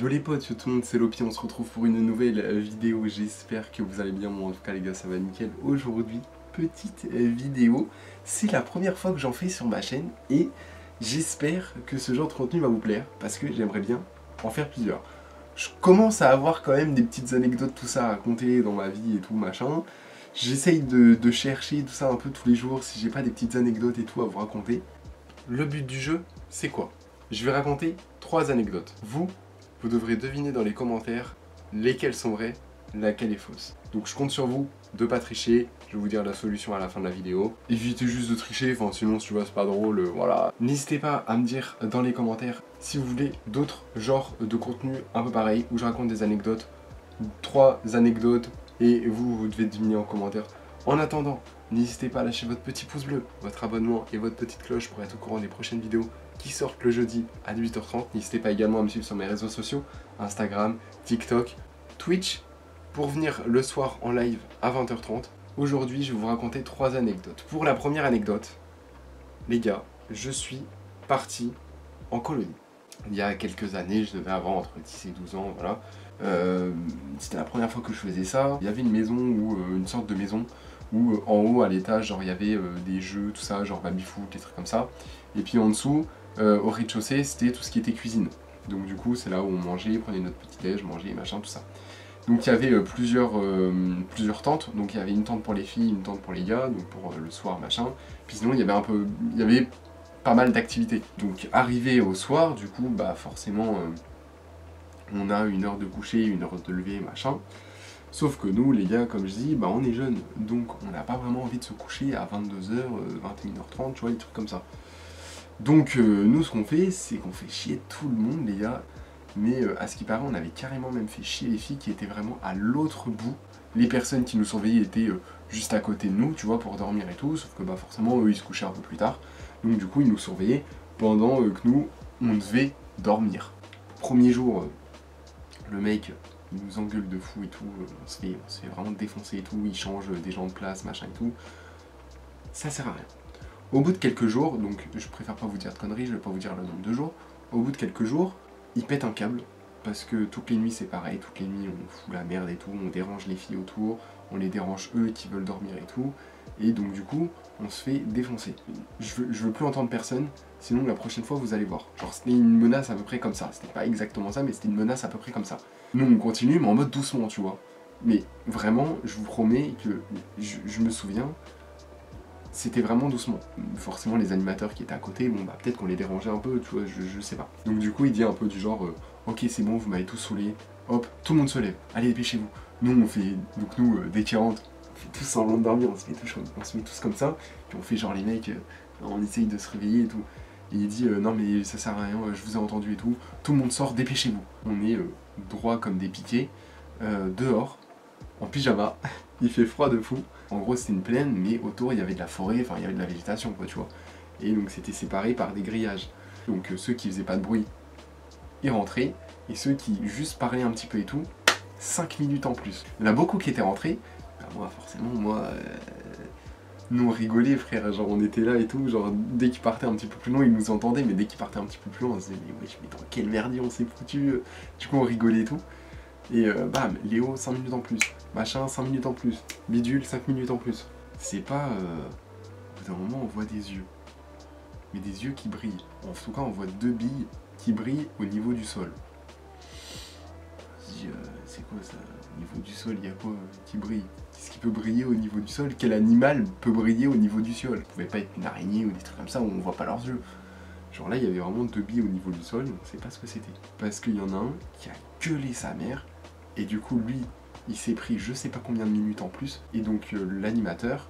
Yo les potes, yo tout le monde, c'est Lopi, on se retrouve pour une nouvelle vidéo, j'espère que vous allez bien, moi en tout cas les gars ça va nickel. Aujourd'hui, petite vidéo, c'est la première fois que j'en fais sur ma chaîne et j'espère que ce genre de contenu va vous plaire parce que j'aimerais bien en faire plusieurs. Je commence à avoir quand même des petites anecdotes, tout ça à raconter dans ma vie et tout machin. J'essaye de, de chercher tout ça un peu tous les jours si j'ai pas des petites anecdotes et tout à vous raconter. Le but du jeu, c'est quoi? Je vais raconter trois anecdotes. Vous, vous devrez deviner dans les commentaires lesquelles sont vraies, laquelle est fausse. Donc je compte sur vous de pas tricher, je vais vous dire la solution à la fin de la vidéo. Évitez juste de tricher, enfin sinon tu vois c'est pas drôle, euh, voilà. N'hésitez pas à me dire dans les commentaires si vous voulez d'autres genres de contenu un peu pareil, où je raconte des anecdotes, trois anecdotes, et vous, vous devez deviner en commentaire. En attendant, n'hésitez pas à lâcher votre petit pouce bleu, votre abonnement et votre petite cloche pour être au courant des prochaines vidéos qui sortent le jeudi à 18h30. N'hésitez pas également à me suivre sur mes réseaux sociaux, Instagram, TikTok, Twitch, pour venir le soir en live à 20h30. Aujourd'hui, je vais vous raconter trois anecdotes. Pour la première anecdote, les gars, je suis parti en colonie. Il y a quelques années, je devais avoir entre 10 et 12 ans, voilà. Euh, c'était la première fois que je faisais ça. Il y avait une maison, ou euh, une sorte de maison, où euh, en haut, à l'étage, genre il y avait des jeux, tout ça, genre baby-foot, des trucs comme ça. Et puis en dessous, euh, au rez-de-chaussée, c'était tout ce qui était cuisine. Donc du coup, c'est là où on mangeait, prenait notre petit déj, mangeait, machin, tout ça. Donc il y avait euh, plusieurs, euh, plusieurs tentes. Donc il y avait une tente pour les filles, une tente pour les gars, donc pour le soir, machin. Puis sinon, il y avait un peu, il y avait pas mal d'activités. Donc arrivé au soir, du coup, bah forcément, on a une heure de coucher, une heure de lever, machin. Sauf que nous, les gars, comme je dis, bah on est jeunes, donc on n'a pas vraiment envie de se coucher à 22h, 21h30, tu vois, des trucs comme ça. Donc euh, nous ce qu'on fait, c'est qu'on fait chier tout le monde les gars. Mais euh, à ce qui paraît, on avait carrément même fait chier les filles qui étaient vraiment à l'autre bout. Les personnes qui nous surveillaient étaient euh, juste à côté de nous, tu vois, pour dormir et tout. Sauf que bah forcément, eux, ils se couchaient un peu plus tard. Donc du coup, ils nous surveillaient pendant que nous, on devait dormir. Premier jour, le mec, il nous engueule de fou et tout. on, se fait, on se fait vraiment défoncer et tout. Il change des gens de place, machin et tout. Ça sert à rien. Au bout de quelques jours, donc je préfère pas vous dire de conneries, je vais pas vous dire le nombre de jours, au bout de quelques jours, il pète un câble, parce que toutes les nuits c'est pareil, toutes les nuits on fout la merde et tout, on dérange les filles autour, on les dérange eux qui veulent dormir et tout, et donc du coup on se fait défoncer. Je veux, je veux plus entendre personne, sinon la prochaine fois vous allez voir. Genre c'était une menace à peu près comme ça, c'était pas exactement ça, mais c'était une menace à peu près comme ça. Nous on continue, mais en mode doucement, tu vois. Mais vraiment, je vous promets que je me souviens, c'était vraiment doucement. Forcément, les animateurs qui étaient à côté, bon, bah, peut-être qu'on les dérangeait un peu, tu vois, je, sais pas. Donc, du coup, il dit un peu du genre, euh, ok, c'est bon, vous m'avez tous saoulé, hop, tout le monde se lève, allez, dépêchez-vous. Nous, on fait, donc, nous, euh, dès qu'il rentre, on fait tous semblant de dormir, on se met tous, on se met tous comme ça, puis on fait genre les mecs, euh, on essaye de se réveiller et tout. Et il dit, non, mais ça sert à rien, je vous ai entendu et tout, tout le monde sort, dépêchez-vous. On est droit comme des piquets, dehors, en pyjama, il fait froid de fou. En gros, c'était une plaine, mais autour, il y avait de la forêt, enfin, il y avait de la végétation, quoi, tu vois. Et donc, c'était séparé par des grillages. Donc, euh, ceux qui faisaient pas de bruit, ils rentraient, et ceux qui juste parlaient un petit peu et tout, 5 minutes en plus. Il y en a beaucoup qui étaient rentrés, bah, moi, forcément, moi... Euh, nous on rigolait frère, genre on était là et tout, genre dès qu'ils partaient un petit peu plus loin, ils nous entendaient, mais dès qu'ils partaient un petit peu plus loin, on se disait mais wesh mais dans quel merdier on s'est foutu Du coup on rigolait et tout. Et euh, bam, Léo 5 minutes en plus, machin 5 minutes en plus, bidule 5 minutes en plus. C'est pas... Euh, au bout d'un moment on voit des yeux. Mais des yeux qui brillent. En tout cas on voit deux billes qui brillent au niveau du sol. Euh, c'est quoi ça Au niveau du sol, il y a quoi qui brille Qu'est-ce qui peut briller au niveau du sol Quel animal peut briller au niveau du sol Ça pouvait pas être une araignée ou des trucs comme ça où on voit pas leurs yeux. Genre là, il y avait vraiment deux billes au niveau du sol, on sait pas ce que c'était. Parce qu'il y en a un qui a gueulé sa mère et du coup, lui, il s'est pris je sais pas combien de minutes en plus. Et donc, euh, l'animateur,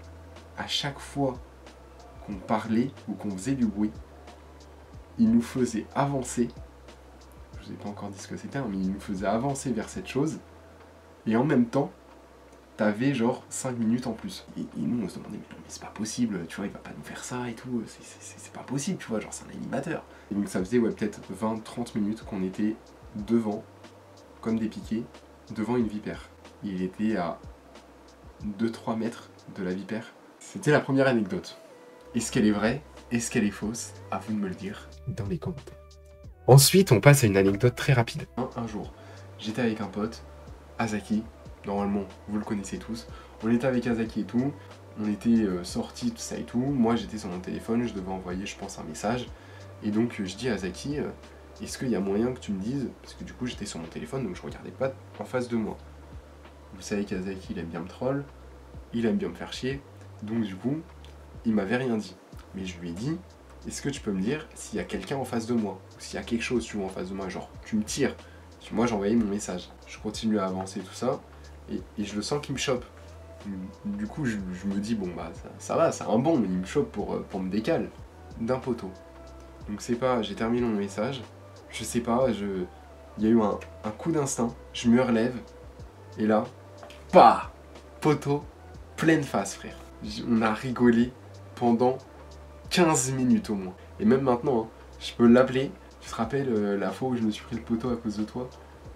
à chaque fois qu'on parlait ou qu'on faisait du bruit, il nous faisait avancer. Je vous ai pas encore dit ce que c'était, hein, mais il nous faisait avancer vers cette chose. Et en même temps, t'avais genre 5 minutes en plus. Et, nous, on se demandait, mais mais c'est pas possible, tu vois, il va pas nous faire ça et tout, c'est pas possible, tu vois, genre c'est un animateur. Et donc ça faisait ouais, peut-être 20-30 minutes qu'on était devant, comme des piquets, devant une vipère. Il était à 2-3 mètres de la vipère. C'était la première anecdote. Est-ce qu'elle est vraie? Est-ce qu'elle est fausse? À vous de me le dire dans les commentaires. Ensuite, on passe à une anecdote très rapide. Un, jour, j'étais avec un pote, Azaki, normalement, vous le connaissez tous. On était avec Azaki et tout, on était euh, sortis, tout ça et tout. Moi, j'étais sur mon téléphone, je devais envoyer, je pense, un message. Et donc, je dis à Azaki, euh, est-ce qu'il y a moyen que tu me dises, parce que du coup, j'étais sur mon téléphone, donc je regardais pas en face de moi. Vous savez qu'Azaki, il aime bien me troll, il aime bien me faire chier, donc du coup, il m'avait rien dit. Mais je lui ai dit, est-ce que tu peux me dire s'il y a quelqu'un en face de moi Ou s'il y a quelque chose, tu vois, en face de moi, genre, tu me tires. Moi, j'ai envoyé mon message. Je continue à avancer, tout ça, et, je le sens qu'il me chope. Du coup, je, me dis, bon, bah, ça, va, c'est un bon, mais il me chope pour, euh, pour me décaler d'un poteau. Donc, c'est pas, j'ai terminé mon message, je sais pas, il y a eu un, coup d'instinct, je me relève, et là, pas Poteau, pleine face, frère. On a rigolé pendant 15 minutes au moins. Et même maintenant, hein, je peux l'appeler. Tu te rappelles euh, la fois où je me suis pris le poteau à cause de toi?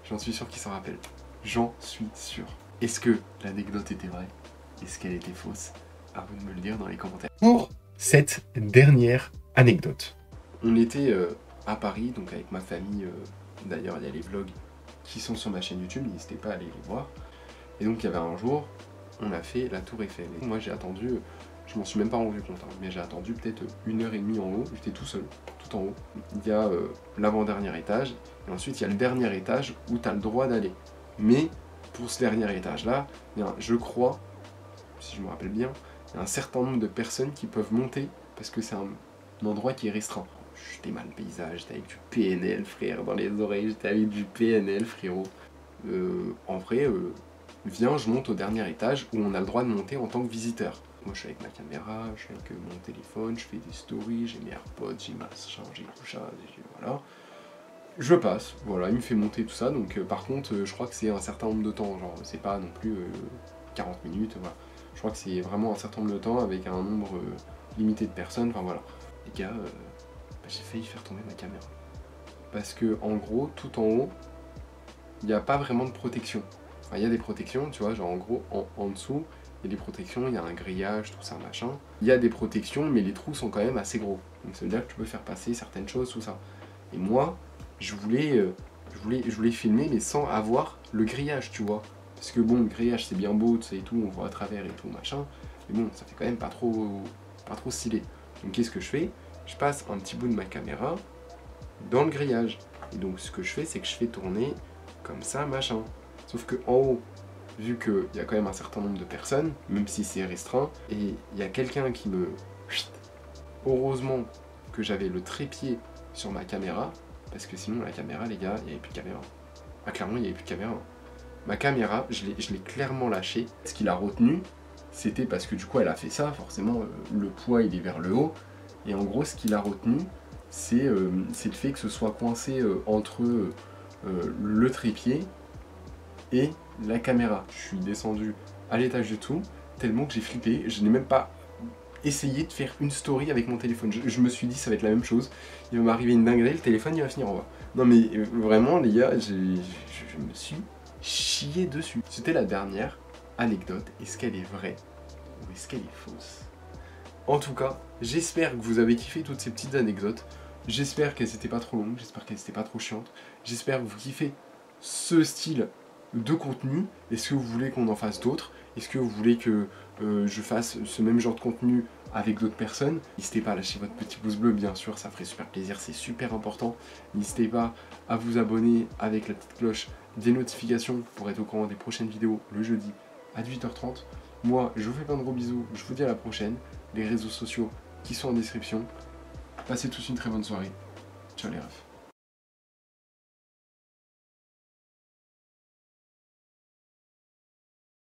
J'en suis sûr qu'il s'en rappelle. J'en suis sûr. Est-ce que l'anecdote était vraie? Est-ce qu'elle était fausse? À vous de me le dire dans les commentaires. Pour cette dernière anecdote. On était euh, à Paris, donc avec ma famille. Euh, d'ailleurs, il y a les vlogs qui sont sur ma chaîne YouTube, n'hésitez pas à aller les voir. Et donc, il y avait un jour, on a fait la Tour Eiffel. Et moi, j'ai attendu je m'en suis même pas rendu compte, hein, mais j'ai attendu peut-être une heure et demie en haut, j'étais tout seul, tout en haut. Il y a l'avant-dernier étage, et ensuite il y a le dernier étage où tu as le droit d'aller. Mais pour ce dernier étage-là, je crois, si je me rappelle bien, il y a un certain nombre de personnes qui peuvent monter parce que c'est un, endroit qui est restreint. J'étais mal paysage, j'étais avec du PNL frère dans les oreilles, j'étais avec du PNL frérot. Euh, en vrai, euh, viens, je monte au dernier étage où on a le droit de monter en tant que visiteur. Moi, je suis avec ma caméra, je suis avec euh, mon téléphone, je fais des stories, j'ai mes AirPods, j'ai ma j'ai tout ça, voilà. Je passe, voilà, il me fait monter tout ça, donc euh, par contre, euh, je crois que c'est un certain nombre de temps, genre, c'est pas non plus 40 minutes, voilà. Je crois que c'est vraiment un certain nombre de temps avec un nombre limité de personnes, enfin voilà. Les gars, bah, j'ai failli faire tomber ma caméra. Parce que, en gros, tout en haut, il n'y a pas vraiment de protection. Il y a des protections, tu vois, genre en gros, en dessous, il y a des protections, il y a un grillage, tout ça, machin. Il y a des protections, mais les trous sont quand même assez gros. Donc ça veut dire que tu peux faire passer certaines choses, tout ça. Et moi, je voulais, euh, je voulais filmer, mais sans avoir le grillage, tu vois. Parce que bon, le grillage, c'est bien beau, tu sais, et tout, on voit à travers et tout, machin. Mais bon, ça fait quand même pas trop, pas trop stylé. Donc qu'est-ce que je fais? Je passe un petit bout de ma caméra dans le grillage. Et donc ce que je fais, c'est que je fais tourner comme ça, machin. Sauf que en haut, vu qu'il y a quand même un certain nombre de personnes, même si c'est restreint, et il y a quelqu'un qui me... Heureusement que j'avais le trépied sur ma caméra, parce que sinon la caméra, les gars, il n'y avait plus de caméra. Ah, clairement, il n'y avait plus de caméra. Ma caméra, je l'ai clairement lâchée. Ce qui l'a retenu, c'était parce que du coup, elle a fait ça, forcément, euh, le poids, il est vers le haut. Et en gros, ce qui l'a retenu, c'est euh, le fait que ce soit coincé euh, entre le trépied et la caméra. Je suis descendu à l'étage du tout, tellement que j'ai flippé. Je n'ai même pas essayé de faire une story avec mon téléphone. Je, me suis dit ça va être la même chose. Il va m'arriver une dinguerie, le téléphone il va finir en bas. Non mais euh, vraiment les gars, je, me suis chié dessus. C'était la dernière anecdote. Est-ce qu'elle est vraie ou est-ce qu'elle est fausse? En tout cas, j'espère que vous avez kiffé toutes ces petites anecdotes. J'espère qu'elles n'étaient pas trop longues, j'espère qu'elles n'étaient pas trop chiantes. J'espère que vous kiffez ce style de contenu. Est-ce que vous voulez qu'on en fasse d'autres? Est-ce que vous voulez que euh, je fasse ce même genre de contenu avec d'autres personnes? N'hésitez pas à lâcher votre petit pouce bleu, bien sûr, ça ferait super plaisir, c'est super important. N'hésitez pas à vous abonner avec la petite cloche des notifications pour être au courant des prochaines vidéos le jeudi à 18h30. Moi, je vous fais plein de gros bisous, je vous dis à la prochaine. Les réseaux sociaux qui sont en description. Passez tous une très bonne soirée. Ciao les refs.